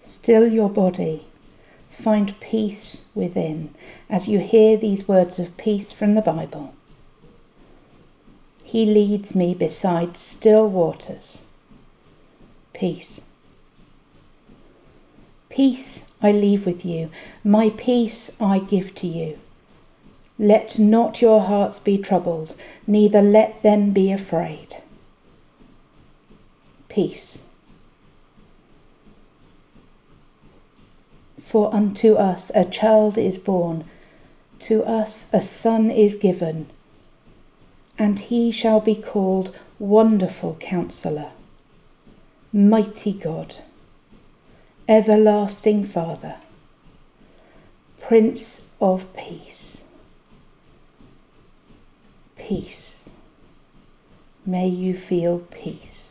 Still your body. Find peace within as you hear these words of peace from the Bible. He leads me beside still waters. Peace. Peace I leave with you, my peace I give to you. Let not your hearts be troubled, neither let them be afraid. Peace. For unto us a child is born, to us a son is given, and he shall be called Wonderful Counselor, Mighty God, Everlasting Father, Prince of Peace. Peace. May you feel peace.